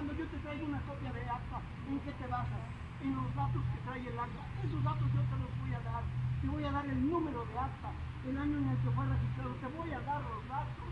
cuando yo te traigo una copia de acta, ¿en qué te basas? En los datos que trae el acta. Esos datos yo te los voy a dar. Te voy a dar el número de acta, el año en el que fue registrado. Te voy a dar los datos